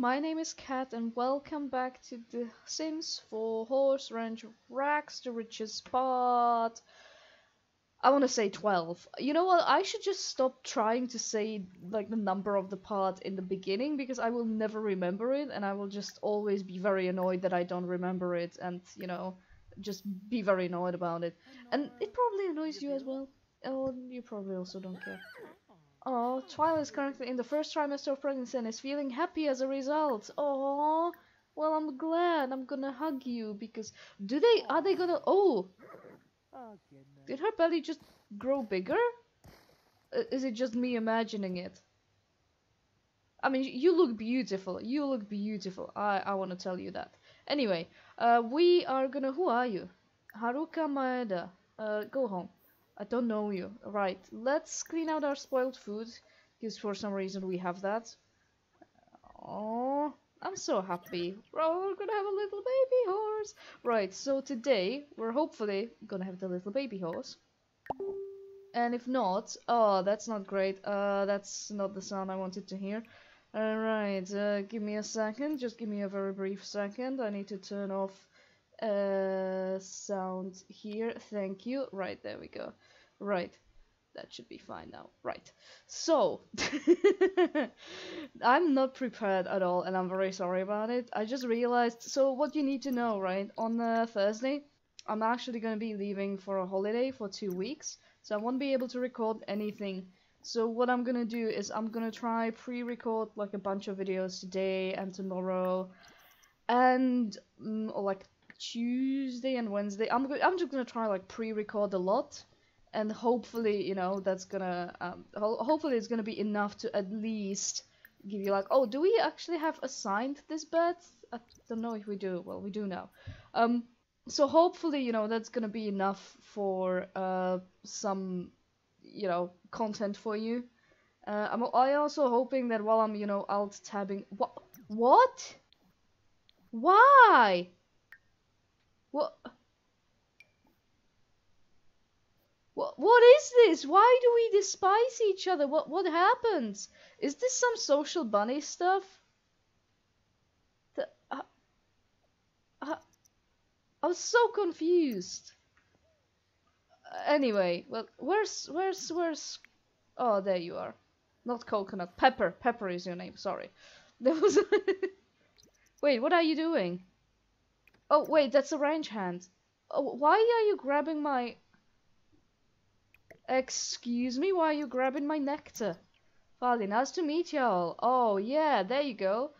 my name is Kat and welcome back to The Sims 4 Horse Ranch Rags to Riches part... I want to say 12. You know what, I should just stop trying to say like the number of the part in the beginning because I will never remember it and I will just always be very annoyed that I don't remember it and, you know, just be very annoyed about it. And it probably annoys you as well. Oh, you probably also don't care. Oh, Twilight is currently in the first trimester of pregnancy and is feeling happy as a result. Oh, well, I'm glad. I'm gonna hug you because do they are they gonna? Oh, did her belly just grow bigger? Is it just me imagining it? I mean, you look beautiful. You look beautiful. I I want to tell you that. Anyway, uh, we are gonna. Who are you? Haruka Maeda. Uh, go home. I don't know you. Right, let's clean out our spoiled food, because for some reason we have that. Oh, I'm so happy. Oh, we're gonna have a little baby horse. Right, so today we're hopefully gonna have the little baby horse. And if not, oh, that's not great. Uh, that's not the sound I wanted to hear. Alright, uh, give me a second. Just give me a very brief second. I need to turn off uh, sound here. Thank you. Right, there we go. Right. That should be fine now. Right. So, I'm not prepared at all and I'm very sorry about it. I just realized, so what you need to know, right? On uh, Thursday, I'm actually going to be leaving for a holiday for two weeks. So I won't be able to record anything. So what I'm going to do is I'm going to try pre-record like a bunch of videos today and tomorrow. And, mm, like Tuesday and Wednesday. I'm, go I'm just to try like pre-record a lot and hopefully you know that's gonna um, ho hopefully it's gonna be enough to at least give you like oh do we actually have assigned this bed? I don't know if we do. Well we do now. Um so hopefully you know that's gonna be enough for uh some you know content for you. Uh, I'm I also hoping that while I'm you know alt tabbing what what? Why what What what is this? Why do we despise each other? What what happens? Is this some social bunny stuff? The, uh, uh, I was so confused. Anyway, well, where's where's where's? Oh, there you are. Not coconut. Pepper. Pepper is your name. Sorry. There was. wait, what are you doing? Oh wait, that's a ranch hand. Oh, why are you grabbing my? Excuse me, why are you grabbing my nectar? Farley, nice to meet y'all. Oh, yeah, there you go.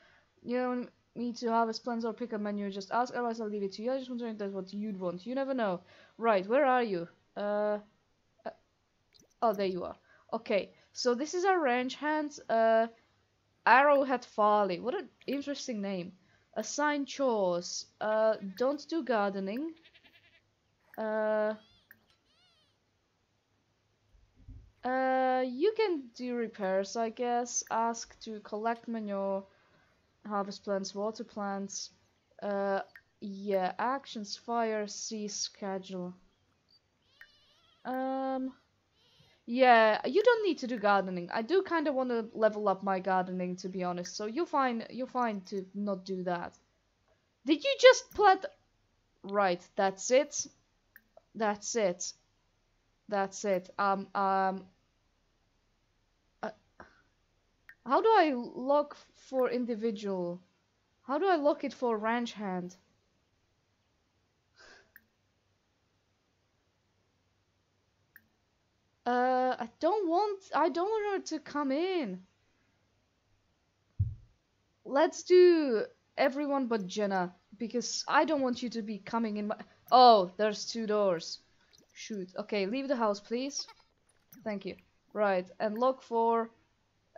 You don't need to harvest plants or pick a menu, just ask, otherwise I'll leave it to you. I just wondering if that's what you'd want. You never know. Right, where are you? Uh, uh oh, there you are. Okay, so this is our ranch hand. Uh, Arrowhead Farley. What an interesting name. Assign chores. Uh, don't do gardening. Uh, uh, you can do repairs, I guess. Ask to collect manure, harvest plants, water plants. Uh, yeah, actions, fire, see schedule. Um, yeah, you don't need to do gardening. I do kind of want to level up my gardening, to be honest. So you're fine. You're fine to not do that. Did you just plant? Right, that's it. That's it. That's it. Um, um, uh, how do I lock for individual? How do I lock it for ranch hand? Uh, I don't want, I don't want her to come in. Let's do everyone but Jenna, because I don't want you to be coming in my- Oh, there's two doors. Shoot. Okay, leave the house, please. Thank you. Right, and look for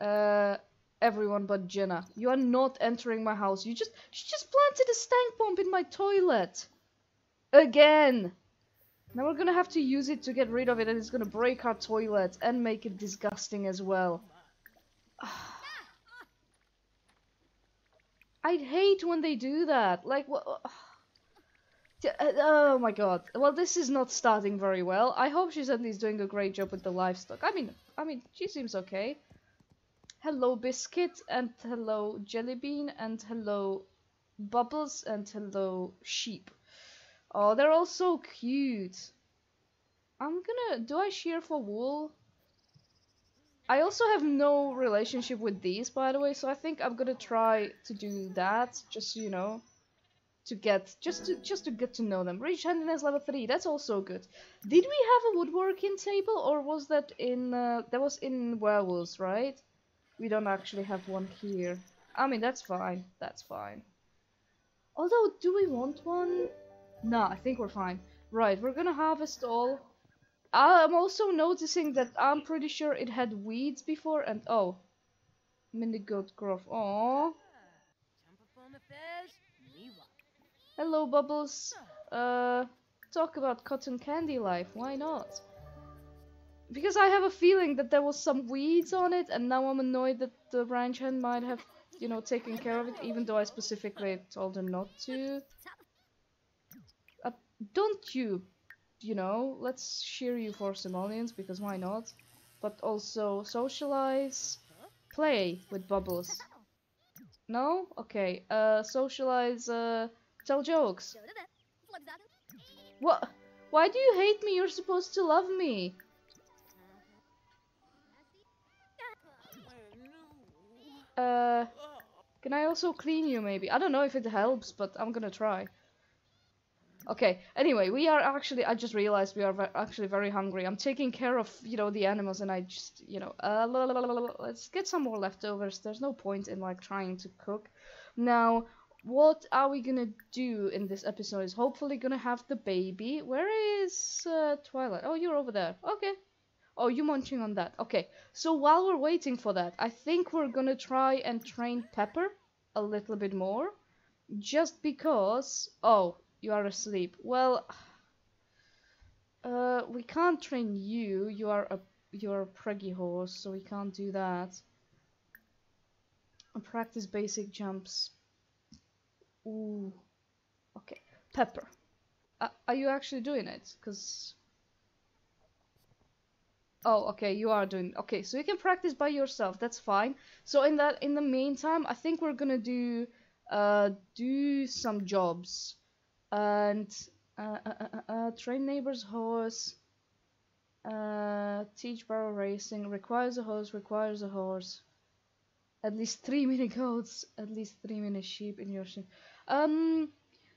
uh, everyone but Jenna. You are not entering my house. You just she just planted a stank bomb in my toilet. Again. Now we're gonna have to use it to get rid of it and it's gonna break our toilet and make it disgusting as well. I'd hate when they do that. Like, what? Uh, oh my god. Well, this is not starting very well. I hope she's at least doing a great job with the livestock. I mean, I mean, she seems okay. Hello Biscuit and hello Jellybean and hello Bubbles and hello Sheep. Oh, they're all so cute. I'm gonna... Do I shear for wool? I also have no relationship with these, by the way, so I think I'm gonna try to do that, just, you know, to get, just to, just to get to know them. Reach handiness level 3, that's also good. Did we have a woodworking table, or was that in, uh, that was in werewolves, right? We don't actually have one here. I mean, that's fine. That's fine. Although, do we want one? No, I think we're fine. Right, we're gonna harvest all. I'm also noticing that I'm pretty sure it had weeds before and oh. Mini goat growth. Oh. Hello, Bubbles. Uh, talk about cotton candy life. Why not? because I have a feeling that there was some weeds on it, and now I'm annoyed that the ranch hand might have, you know, taken care of it, even though I specifically told her not to. Don't you, you know, let's shear you for simoleons, because why not? But also socialize, play with bubbles. No? Okay, uh, socialize, uh, tell jokes. What? Why do you hate me? You're supposed to love me. Uh, can I also clean you maybe? I don't know if it helps, but I'm gonna try. Okay, anyway, we are actually, I just realized we are ve actually very hungry. I'm taking care of, you know, the animals and I just, you know, uh, let's get some more leftovers. There's no point in, like, trying to cook. Now, what are we gonna do in this episode is hopefully gonna have the baby. Where is uh, Twilight? Oh, you're over there. Okay, Oh, you munching on that. Okay, so while we're waiting for that, I think we're gonna try and train Pepper a little bit more. Just because... Oh, you are asleep. Well... Uh, we can't train you. You are a you're a preggy horse, so we can't do that. And practice basic jumps. Ooh. Okay. Pepper. Uh, are you actually doing it? Because Oh, okay, you are doing okay. So you can practice by yourself. That's fine. So in that, in the meantime, I think we're gonna do uh do some jobs and uh, uh, uh, uh, uh train neighbor's horse. Teach barrel racing requires a horse. Requires a horse. At least three mini goats. At least three mini sheep in your sheep. Um.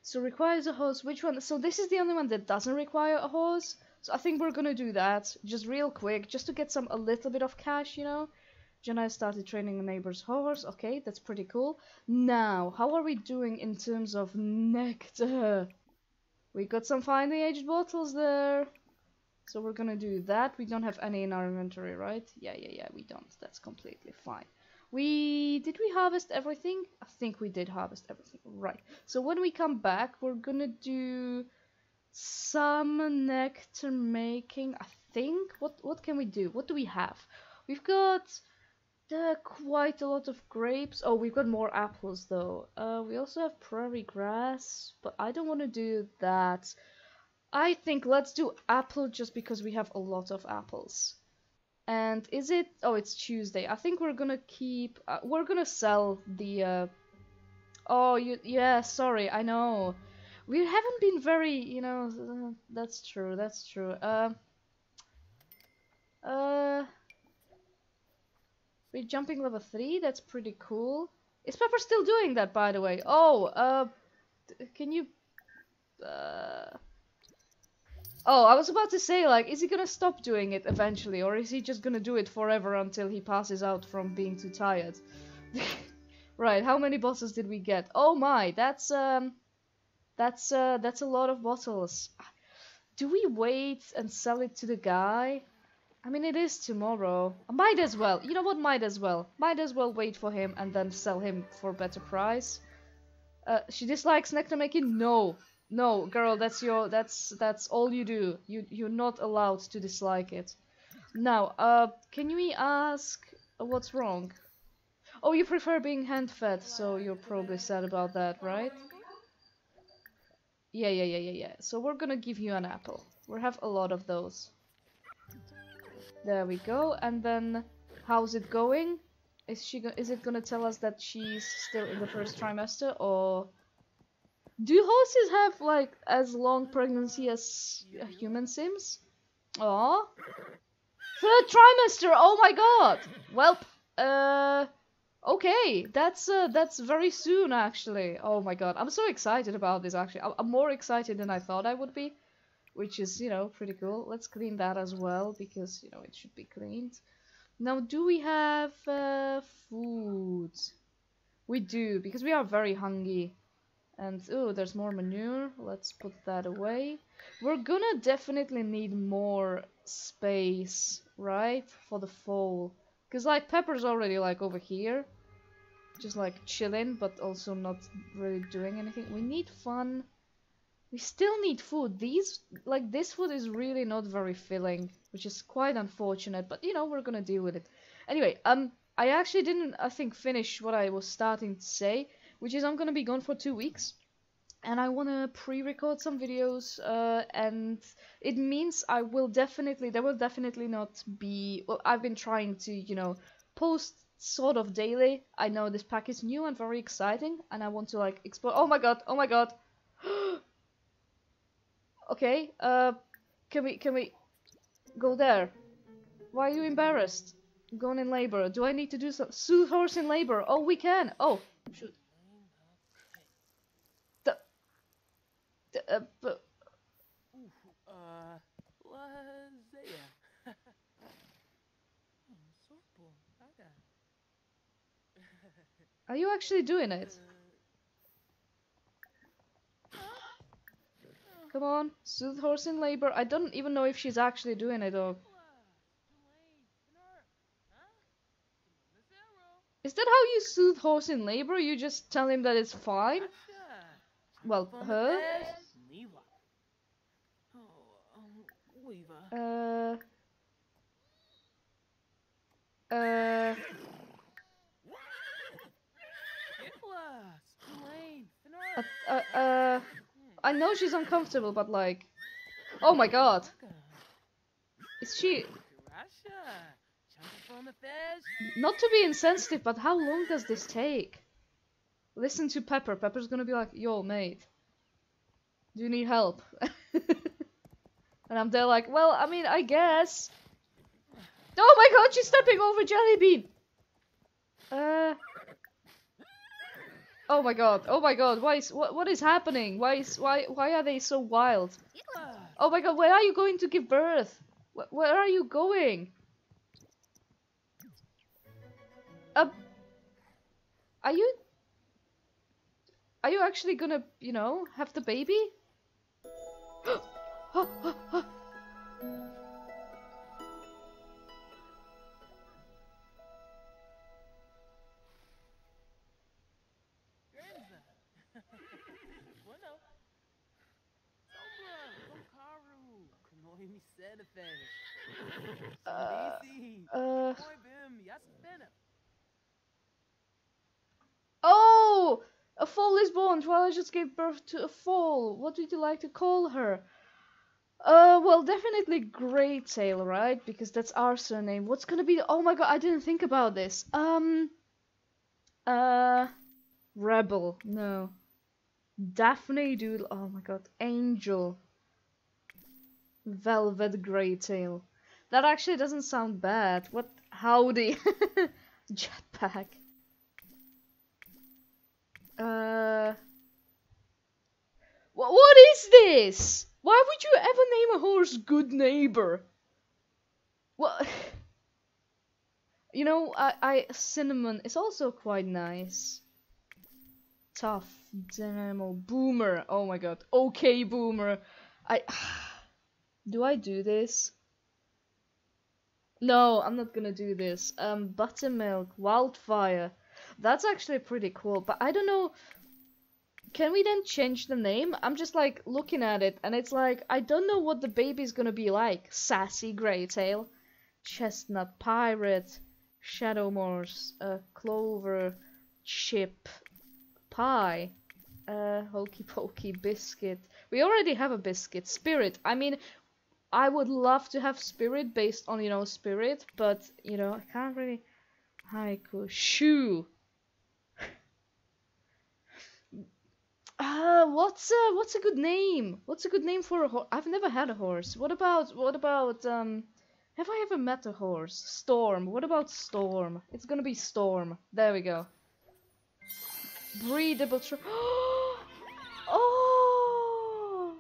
So requires a horse. Which one? So this is the only one that doesn't require a horse. So I think we're gonna do that, just real quick, just to get some a little bit of cash, you know. Jenna started training a neighbor's horse. Okay, that's pretty cool. Now, how are we doing in terms of nectar? We got some finely aged bottles there. So we're gonna do that. We don't have any in our inventory, right? Yeah, yeah, yeah, we don't. That's completely fine. We... Did we harvest everything? I think we did harvest everything. Right. So when we come back, we're gonna do some nectar making. I think. What what can we do? What do we have? We've got uh, quite a lot of grapes. Oh, we've got more apples though. Uh, we also have prairie grass, but I don't want to do that. I think let's do apple just because we have a lot of apples. And is it? Oh, it's Tuesday. I think we're gonna keep. Uh, we're gonna sell the. Uh, oh, you. Yeah, sorry. I know we haven't been very, you know, uh, that's true, that's true. Uh, uh, we're jumping level 3, that's pretty cool. Is Pepper still doing that, by the way? Oh, uh, can you, uh... Oh, I was about to say, like, is he gonna stop doing it eventually, or is he just gonna do it forever until he passes out from being too tired? right, how many bosses did we get? Oh my, that's, um... That's uh, that's a lot of bottles. Do we wait and sell it to the guy? I mean, it is tomorrow. Might as well. You know what? Might as well. Might as well wait for him and then sell him for a better price. Uh, she dislikes nectar making? No. No, girl, that's your, that's, that's all you do. You, you're not allowed to dislike it. Now, uh, can we ask what's wrong? Oh, you prefer being hand-fed, so you're probably sad about that, right? Yeah, yeah, yeah, yeah, yeah. So we're gonna give you an apple. We have a lot of those. There we go. And then, how's it going? Is she go is it gonna tell us that she's still in the first trimester or do horses have like as long pregnancy as uh, human sims? Aw. Third trimester, oh my god! Well, uh okay, that's uh, that's very soon actually. Oh my god, I'm so excited about this actually. I'm more excited than I thought I would be, which is, you know, pretty cool. Let's clean that as well because, you know, it should be cleaned. Now, do we have uh, food? We do, because we are very hungry. And, oh, there's more manure. Let's put that away. We're gonna definitely need more space, right? For the fall. Because, like, Pepper's already, like, over here. Just, like, chilling, but also not really doing anything. We need fun. We still need food. These, like, this food is really not very filling which is quite unfortunate, but you know, we're gonna deal with it. Anyway, um, I actually didn't, I think, finish what I was starting to say, which is I'm gonna be gone for two weeks. And I want to pre-record some videos, uh, and it means I will definitely, there will definitely not be, well, I've been trying to, you know, post sort of daily. I know this pack is new and very exciting, and I want to, like, explore, oh my god, oh my god! okay, uh, can we, can we, Go there. Why are you embarrassed? Gone in labor. Do I need to do some? Soothe horse in labor. Oh, we can. Oh, shoot. The. the uh, but. Are you actually doing it? Come on, soothe horse in labor. I don't even know if she's actually doing it or... Is that how you soothe horse in labor? You just tell him that it's fine? Well, her? Uh... Uh, uh, uh... I know she's uncomfortable, but like... Oh my god! Is she... Not to be insensitive, but how long does this take? Listen to Pepper. Pepper's gonna be like, yo, mate. Do you need help? and I'm there like, well, I mean, I guess. Oh my god, she's stepping over Jellybean! Uh... Oh my god, oh my god, why is, what, what is happening? Why is, why, why are they so wild? Oh my god, where are you going to give birth? Where, where are you going? Uh, are you, are you actually gonna, you know, have the baby? Uh, uh, oh! A foal is born. Twilight just gave birth to a foal. What would you like to call her? Uh, well, definitely Greytail, right? Because that's our surname. What's gonna be? Oh my god, I didn't think about this. Um, uh, Rebel. No. Daphne Doodle. Oh my god, Angel. Velvet Greytail. That actually doesn't sound bad. What? Howdy. Jetpack. Uh. What? What is this? Why would you ever name a horse Good Neighbor? What? You know, I, I cinnamon is also quite nice. Tough demo boomer. Oh my god. Okay, boomer. I. Do I do this? No, I'm not gonna do this. Um, buttermilk, wildfire. That's actually pretty cool, but I don't know. Can we then change the name? I'm just like looking at it, and it's like I don't know what the baby's gonna be like. Sassy Greytail, Chestnut Pirate, Shadow Morse, uh, Clover, Chip, Pie, uh, Hokey Pokey, Biscuit. We already have a Biscuit. Spirit. I mean, I would love to have Spirit based on, you know, Spirit, but, you know, I can't really... Haiku. Shoe. Uh, what's a what's a good name? What's a good name for a horse? I've never had a horse. What about what about um? Have I ever met a horse? Storm. What about Storm? It's gonna be Storm. There we go. Breedable tr- Oh!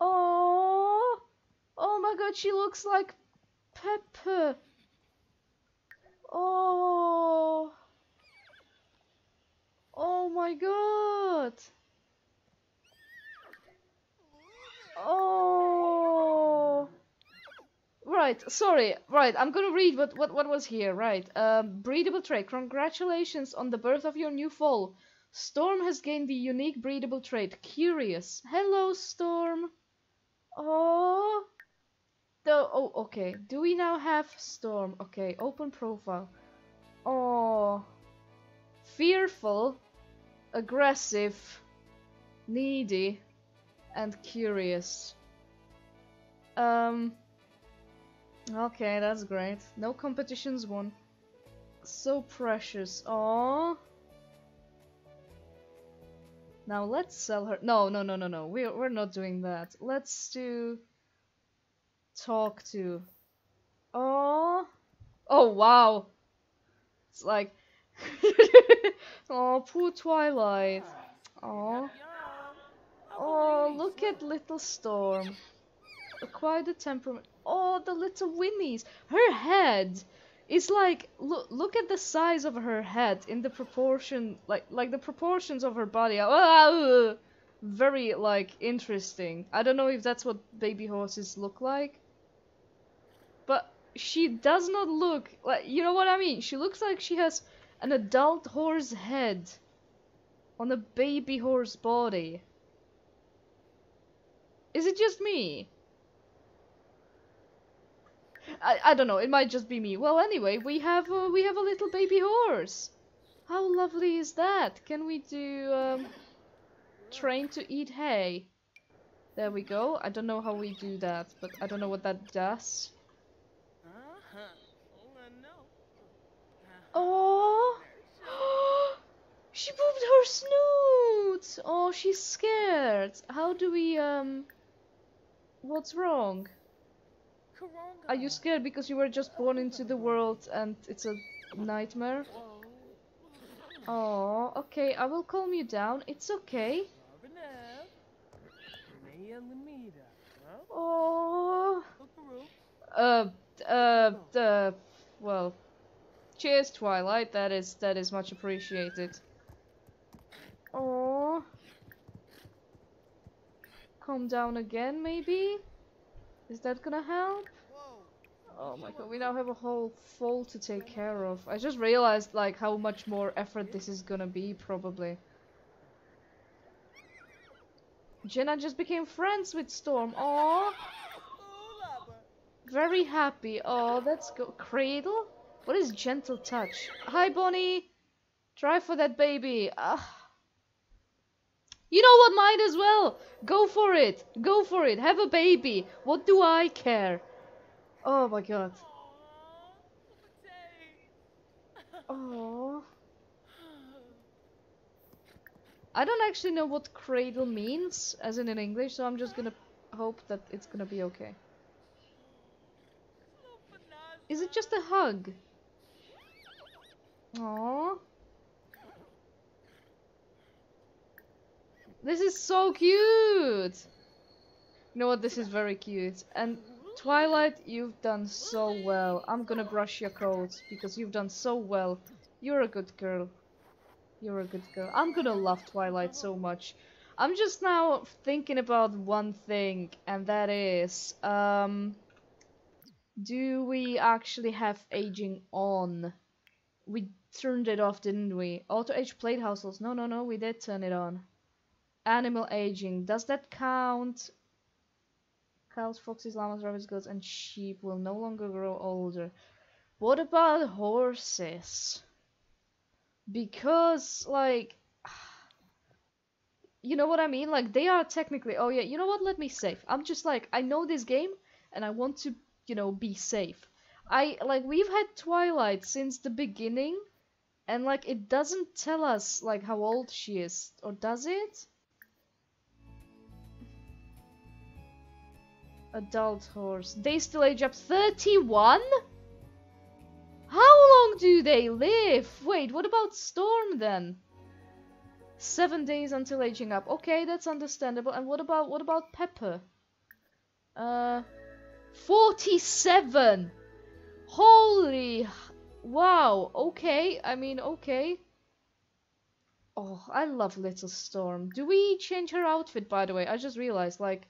Oh! Oh my she looks like Pepper. Oh! Oh my god! Oh! Right, sorry. Right, I'm gonna read what, what, what was here. Right. Um, breedable trait. Congratulations on the birth of your new foal. Storm has gained the unique breedable trait. Curious. Hello, Storm. Oh. The, oh, okay. Do we now have Storm? Okay, open profile. Oh. Fearful, aggressive, needy, and curious. Um. Okay, that's great. No competitions won. So precious. Oh. Now let's sell her. No, no, no, no, no. We're we're not doing that. Let's do. Talk to. Oh. Oh wow. It's like. oh, poor Twilight. Oh. Oh, look at little Storm. Quite a temperament. Oh, the little Winnies. Her head is like look look at the size of her head in the proportion like like the proportions of her body. Very like interesting. I don't know if that's what baby horses look like. But she does not look like you know what I mean? She looks like she has an adult horse head on a baby horse body. Is it just me? I, I don't know. It might just be me. Well, anyway, we have uh, we have a little baby horse. How lovely is that? Can we do um, train to eat hay? There we go. I don't know how we do that, but I don't know what that does. Oh, she moved her snoot. Oh, she's scared. How do we um? What's wrong? Are you scared because you were just born into the world and it's a nightmare? Oh, okay, I will calm you down. It's okay. Oh. Uh, uh, uh, well. Cheers, Twilight. That is, that is much appreciated. Oh. Calm down again, maybe? Is that gonna help? Oh my god, we now have a whole fall to take care of. I just realized like how much more effort this is gonna be, probably. Jenna just became friends with Storm. Oh, Very happy. Oh, that's go Cradle? What is gentle touch? Hi, Bonnie! Try for that baby. Ah. You know what, might as well. Go for it. Go for it. Have a baby. What do I care? Oh my god. Oh. I don't actually know what cradle means, as in in English, so I'm just gonna hope that it's gonna be okay. Is it just a hug? Aww. This is so cute! You know what, this is very cute. And Twilight, you've done so well. I'm gonna brush your coat because you've done so well. You're a good girl. You're a good girl. I'm gonna love Twilight so much. I'm just now thinking about one thing, and that is, um, do we actually have aging on? We turned it off, didn't we? Auto age plate households. No, no, no, we did turn it on. Animal aging. Does that count? Cows, foxes, llamas, rabbits, goats, and sheep will no longer grow older. What about horses? Because, like, you know what I mean? Like, they are technically, oh yeah, you know what? Let me save. I'm just like, I know this game, and I want to, you know, be safe. I like we've had Twilight since the beginning, and like it doesn't tell us like how old she is, or does it? Adult horse. They still age up 31? How long do they live? Wait, what about Storm then? Seven days until aging up. Okay, that's understandable. And what about what about Pepper? Uh, 47. Holy, wow. Okay, I mean, okay. Oh, I love Little Storm. Do we change her outfit, by the way? I just realized, like,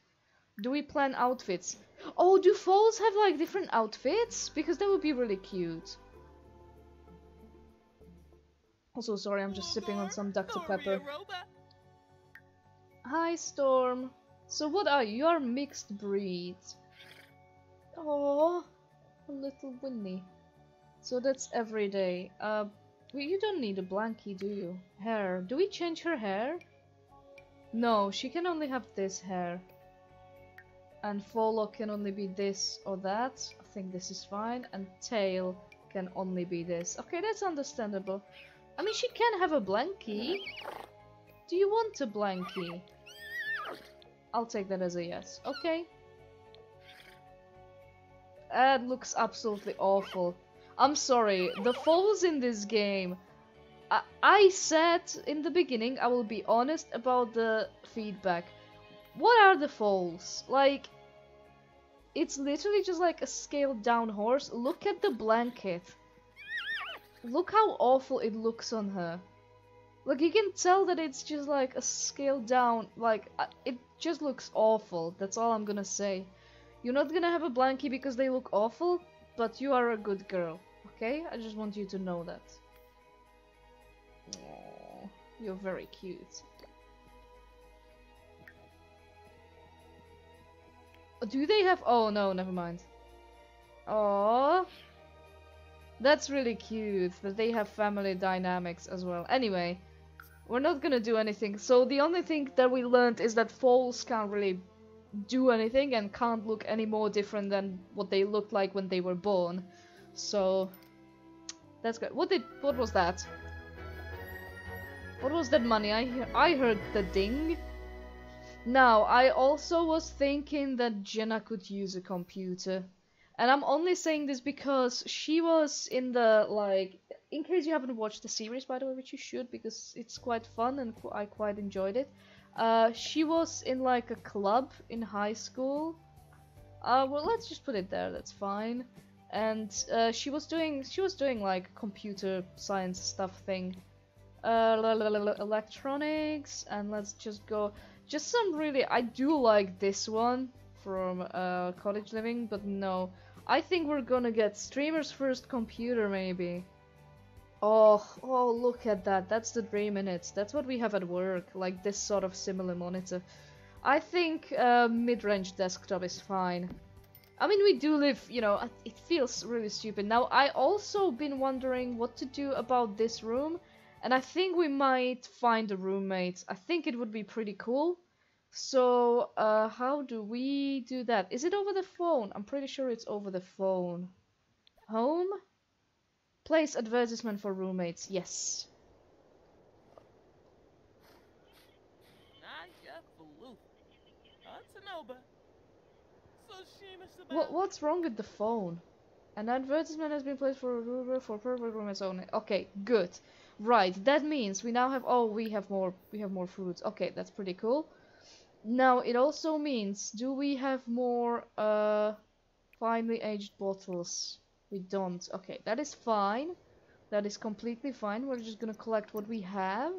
do we plan outfits? Oh, do falls have, like, different outfits? Because that would be really cute. Also, sorry, I'm just sipping on some Dr. Pepper. Hi, Storm. So what are you? You're mixed breed. Oh, a little Winnie. So that's every day. Uh, you don't need a blankie, do you? Hair. Do we change her hair? No, she can only have this hair. And Follow can only be this or that. I think this is fine. And tail can only be this. Okay, that's understandable. I mean, she can have a blankie. Do you want a blankie? I'll take that as a yes. Okay. That looks absolutely awful. I'm sorry, the falls in this game... I, I said in the beginning, I will be honest about the feedback. What are the falls? Like, it's literally just like a scaled down horse. Look at the blanket. Look how awful it looks on her. Like, you can tell that it's just like a scaled down, like, uh, it just looks awful. That's all I'm gonna say. You're not gonna have a blankie because they look awful, but you are a good girl, okay? I just want you to know that. Aww, you're very cute. Do they have- oh no, never mind. Oh. That's really cute that they have family dynamics as well. Anyway, we're not gonna do anything. So the only thing that we learned is that falls can't really do anything and can't look any more different than what they looked like when they were born. So that's good. What did what was that? What was that money? I I heard the ding. Now, I also was thinking that Jenna could use a computer. And I'm only saying this because she was in the, like, in case you haven't watched the series, by the way, which you should, because it's quite fun and I quite enjoyed it. Uh, she was in, like, a club in high school. Uh, well, let's just put it there, that's fine. And, uh, she was doing, she was doing, like, computer science stuff thing. Uh, electronics, and let's just go, just some really, I do like this one from, uh, Cottage Living, but no. I think we're gonna get streamer's first computer, maybe. Oh, oh, look at that. That's the dream in it. That's what we have at work, like this sort of similar monitor. I think uh, mid-range desktop is fine. I mean, we do live, you know, it feels really stupid. Now, I also been wondering what to do about this room, and I think we might find a roommate. I think it would be pretty cool. So, uh, how do we do that? Is it over the phone? I'm pretty sure it's over the phone. Home? Place advertisement for roommates. Yes. What, what's wrong with the phone? An advertisement has been placed for a for perfect roommates only. Okay, good. Right, that means we now have oh we have more we have more fruits. Okay, that's pretty cool. Now, it also means, do we have more uh, finely aged bottles? We don't. Okay, that is fine. That is completely fine. We're just gonna collect what we have.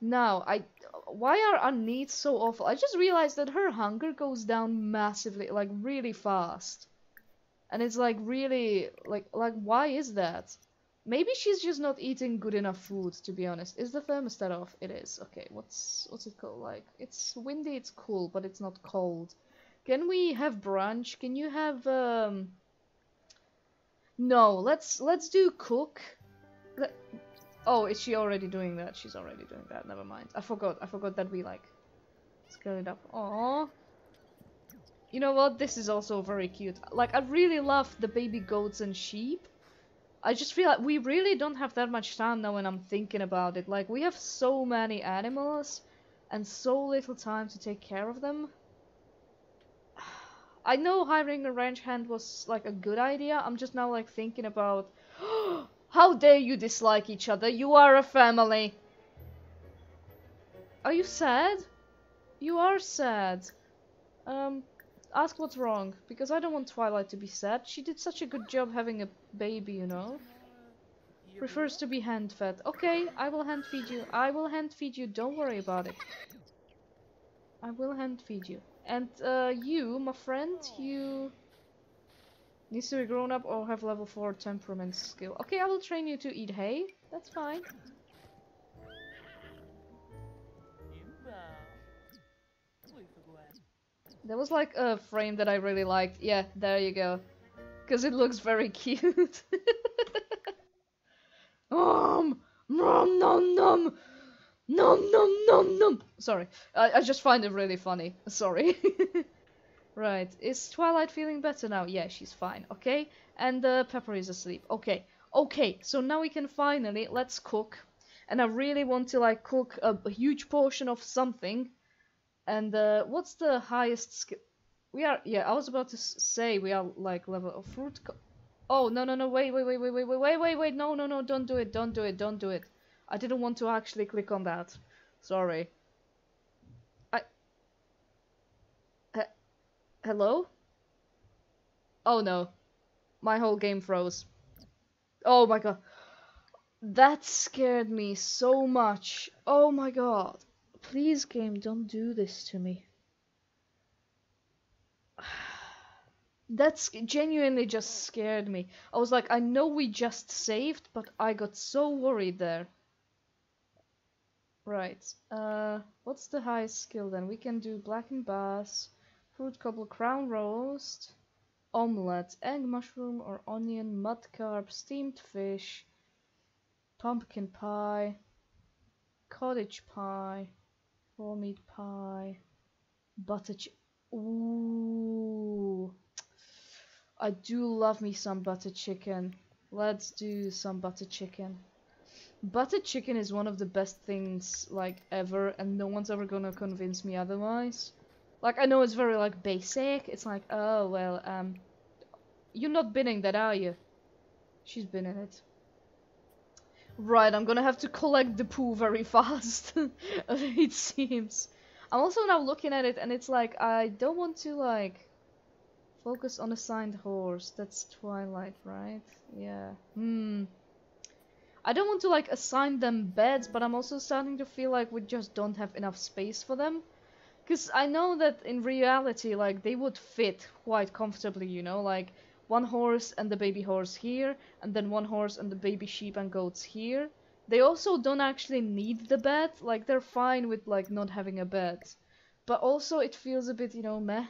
Now, I... Why are our needs so awful? I just realized that her hunger goes down massively, like really fast. And it's like really... Like, like why is that? Maybe she's just not eating good enough food, to be honest. Is the thermostat off? It is. Okay, what's what's it called? Like, it's windy, it's cool, but it's not cold. Can we have brunch? Can you have, um... No, let's let's do cook. Let... Oh, is she already doing that? She's already doing that. Never mind. I forgot. I forgot that we like scale it up. Oh. You know what? This is also very cute. Like, I really love the baby goats and sheep. I just feel like we really don't have that much time now when I'm thinking about it. Like, we have so many animals and so little time to take care of them. I know hiring a ranch hand was like a good idea. I'm just now like thinking about how dare you dislike each other? You are a family. Are you sad? You are sad. Um, ask what's wrong, because I don't want Twilight to be sad. She did such a good job having a baby, you know. Prefers to be hand-fed. Okay, I will hand-feed you. I will hand-feed you, don't worry about it. I will hand-feed you. And, uh, you, my friend, you... Needs to be grown up or have level 4 temperament skill. Okay, I will train you to eat hay. That's fine. There was like a frame that I really liked. Yeah, there you go. Because it looks very cute. um, nom nom nom. Nom nom nom nom. Sorry, I, I just find it really funny. Sorry. right, is Twilight feeling better now? Yeah, she's fine. Okay, and uh, Pepper is asleep. Okay, okay. So now we can finally let's cook. And I really want to like cook a, a huge portion of something and uh, what's the highest skill? We are, yeah, I was about to say we are like level of fruit. oh, no, no, no, wait, wait, wait, wait, wait, wait, wait, wait, wait, no, no, no, don't do it, don't do it, don't do it. I didn't want to actually click on that. Sorry. I... He Hello? Oh no. My whole game froze. Oh my god. That scared me so much. Oh my god. Please, game, don't do this to me. That's genuinely just scared me. I was like, I know we just saved, but I got so worried there. Right. Uh, what's the highest skill then? We can do blackened bass, fruit cobble, crown roast, omelette, egg mushroom or onion, mud carp, steamed fish, pumpkin pie, cottage pie, Raw meat pie. Butter Ooh. I do love me some butter chicken. Let's do some butter chicken. Butter chicken is one of the best things like ever and no one's ever gonna convince me otherwise. Like I know it's very like basic. It's like, oh well, um you're not binning that are you? She's binning it. Right, I'm gonna have to collect the poo very fast, it seems. I'm also now looking at it and it's like, I don't want to like, focus on assigned horse. That's Twilight, right? Yeah. Hmm. I don't want to like assign them beds, but I'm also starting to feel like we just don't have enough space for them. Because I know that in reality, like, they would fit quite comfortably, you know, like, one horse and the baby horse here, and then one horse and the baby sheep and goats here. They also don't actually need the bed, like they're fine with like not having a bed. But also it feels a bit, you know, meh.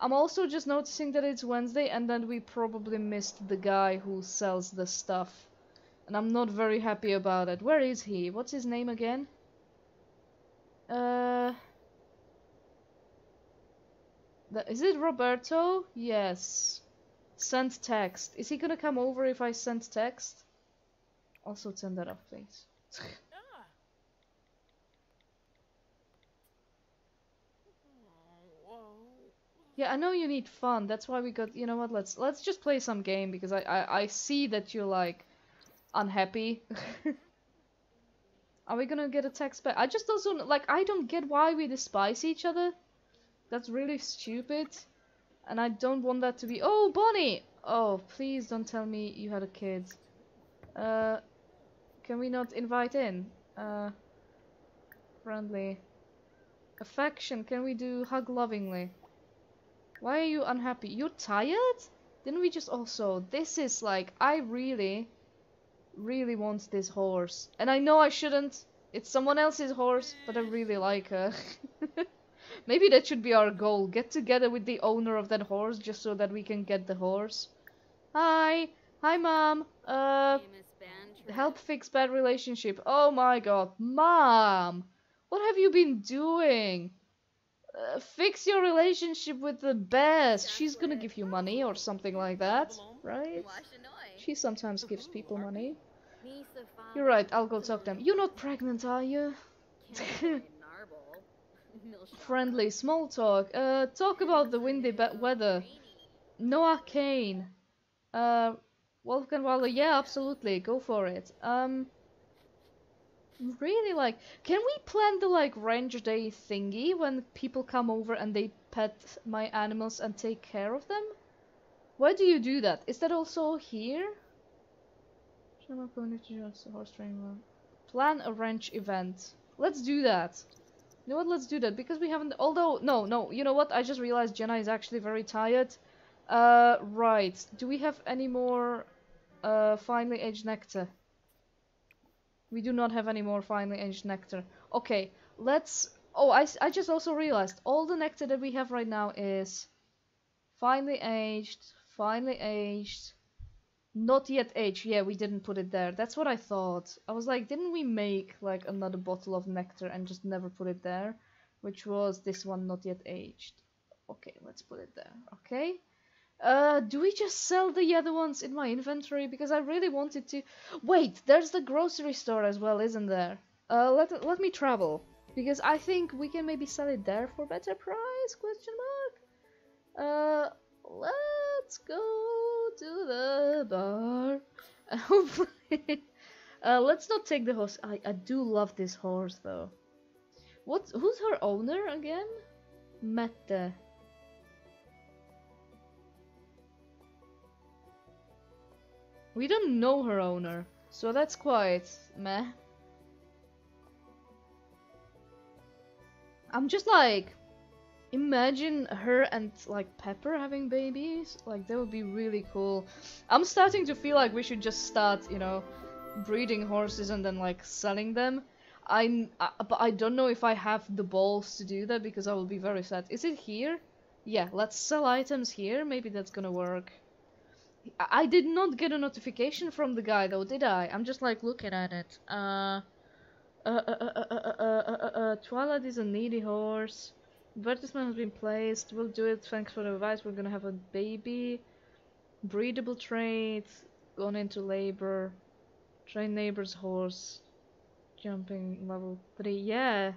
I'm also just noticing that it's Wednesday and then we probably missed the guy who sells the stuff. And I'm not very happy about it. Where is he? What's his name again? Uh... Is it Roberto? Yes. Send text. Is he gonna come over if I send text? Also turn that off, please. yeah, I know you need fun. That's why we got. You know what? Let's let's just play some game because I I, I see that you're like unhappy. Are we gonna get a text back? I just don't like I don't get why we despise each other. That's really stupid. And I don't want that to be- Oh, Bonnie! Oh, please don't tell me you had a kid. Uh, can we not invite in? Uh, friendly. Affection, can we do hug lovingly? Why are you unhappy? You're tired? Didn't we just also- This is like, I really, really wants this horse. And I know I shouldn't. It's someone else's horse, but I really like her. Maybe that should be our goal. Get together with the owner of that horse just so that we can get the horse. Hi. Hi, Mom. Uh, help fix bad relationship. Oh my god. Mom! What have you been doing? Uh, fix your relationship with the best. She's gonna give you money or something like that, right? She sometimes gives people money. You're right, I'll go talk to them. You're not pregnant, are you? Friendly small talk. Uh, talk about the windy weather. Noah Kane. Uh, Wolfgang Waller. Yeah, absolutely. Go for it. Um, really like. Can we plan the like ranger day thingy when people come over and they pet my animals and take care of them? Why do you do that? Is that also here? Plan a ranch event. Let's do that. You know what? Let's do that because we haven't. Although no, no. You know what? I just realized Jenna is actually very tired. Uh, right. Do we have any more uh, finely aged nectar? We do not have any more finely aged nectar. Okay, let's... Oh, I, I just also realized all the nectar that we have right now is finely aged, finely aged, not yet aged. Yeah, we didn't put it there. That's what I thought. I was like, didn't we make like another bottle of nectar and just never put it there? Which was this one not yet aged. Okay, let's put it there. Okay. Uh, do we just sell the other ones in my inventory? Because I really wanted to... Wait, there's the grocery store as well, isn't there? Uh, let, let me travel. Because I think we can maybe sell it there for better price, question mark? Uh, let's go to the bar. Hopefully... uh, let's not take the horse. I, I do love this horse, though. What? Who's her owner again? Mette. We don't know her owner, so that's quite meh. I'm just like, imagine her and like Pepper having babies. Like that would be really cool. I'm starting to feel like we should just start, you know, breeding horses and then like selling them. I, but I don't know if I have the balls to do that because I will be very sad. Is it here? Yeah, let's sell items here. Maybe that's gonna work. I did not get a notification from the guy though, did I? I'm just like looking at it. uh uh Uh, uh, uh, Twilight is a needy horse. Advertisement has been placed. We'll do it. Thanks for the advice. We're gonna have a baby. Breedable trait. Gone into labor. Train neighbor's horse. Jumping level 3. Yeah.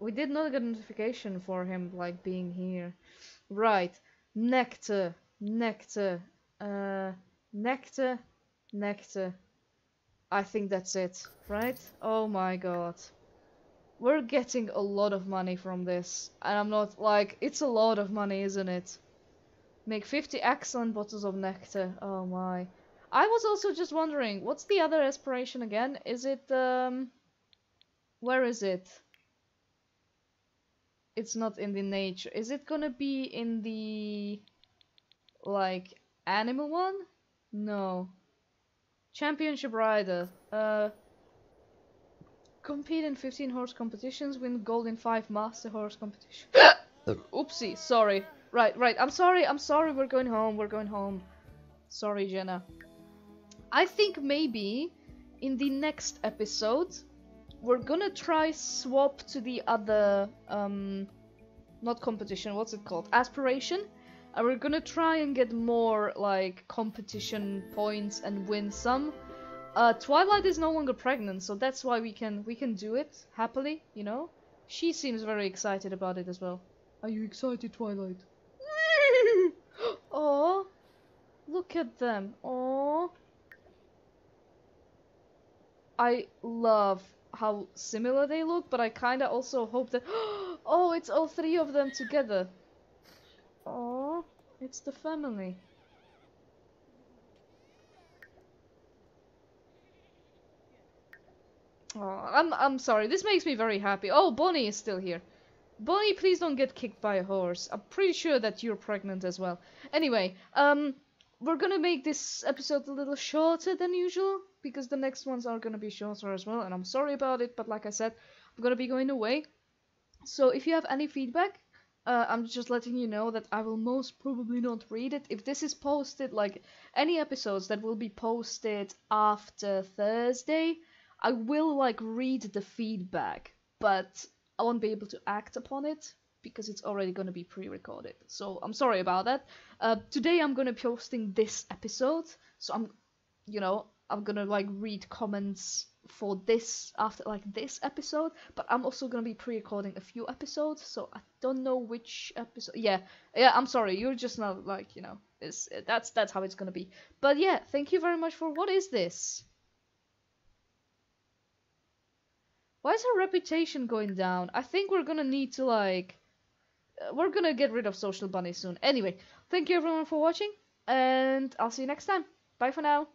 We did not get notification for him, like, being here. Right. Nectar. Nectar. Uh, nectar, nectar. I think that's it, right? Oh my god. We're getting a lot of money from this. And I'm not like, it's a lot of money, isn't it? Make 50 excellent bottles of nectar. Oh my. I was also just wondering, what's the other aspiration again? Is it, um... Where is it? It's not in the nature. Is it gonna be in the... Like, Animal one? No. Championship rider. Uh, compete in 15 horse competitions, win gold in 5 master horse competitions. Oopsie, sorry. Right, right. I'm sorry, I'm sorry, we're going home, we're going home. Sorry, Jenna. I think maybe in the next episode we're gonna try swap to the other um not competition, what's it called? Aspiration and we're gonna try and get more like competition points and win some. Uh, Twilight is no longer pregnant, so that's why we can we can do it happily, you know. She seems very excited about it as well. Are you excited, Twilight? oh, look at them. Oh, I love how similar they look, but I kinda also hope that. oh, it's all three of them together. Oh, it's the family. Oh, I'm I'm sorry. This makes me very happy. Oh, Bonnie is still here. Bonnie, please don't get kicked by a horse. I'm pretty sure that you're pregnant as well. Anyway, um, we're gonna make this episode a little shorter than usual because the next ones are gonna be shorter as well. And I'm sorry about it, but like I said, I'm gonna be going away. So if you have any feedback, uh, I'm just letting you know that I will most probably not read it. If this is posted, like any episodes that will be posted after Thursday, I will like read the feedback, but I won't be able to act upon it because it's already going to be pre-recorded. So I'm sorry about that. Uh, today I'm going to be posting this episode, so I'm, you know, I'm gonna like read comments for this after like this episode, but I'm also gonna be pre-recording a few episodes, so I don't know which episode. Yeah, yeah. I'm sorry, you're just not like you know. It's that's that's how it's gonna be. But yeah, thank you very much for what is this? Why is her reputation going down? I think we're gonna need to like. Uh, we're gonna get rid of Social Bunny soon. Anyway, thank you everyone for watching, and I'll see you next time. Bye for now.